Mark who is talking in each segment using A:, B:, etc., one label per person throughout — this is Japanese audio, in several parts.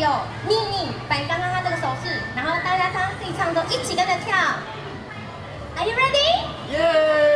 A: 有妮妮摆刚刚她这个手势，然后大家唱自己唱都一起跟着跳。Are you ready?
B: Yeah.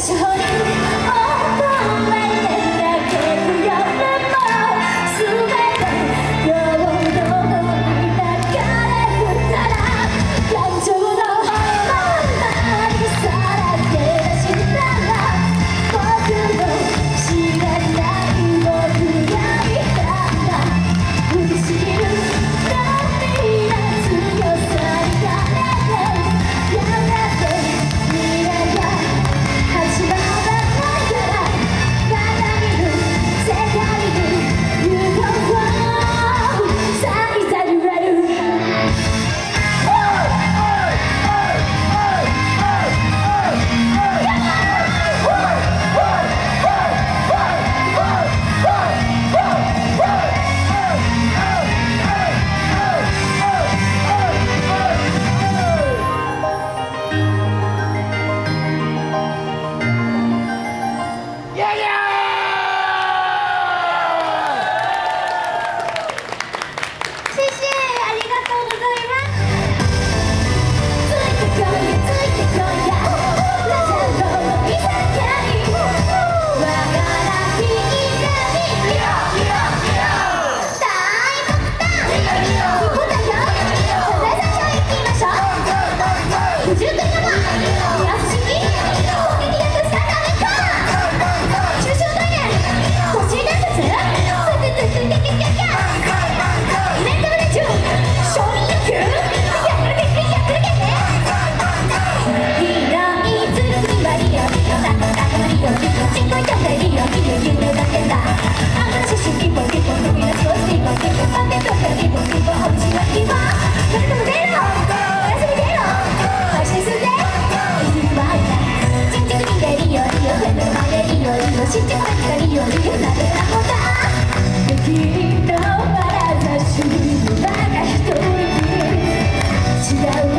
B: Yes, honey. Yeah.